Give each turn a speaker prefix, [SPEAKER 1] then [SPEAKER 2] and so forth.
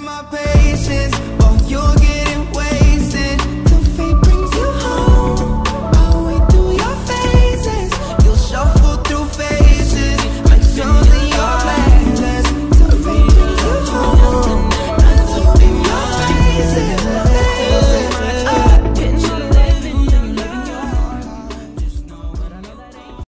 [SPEAKER 1] my patience.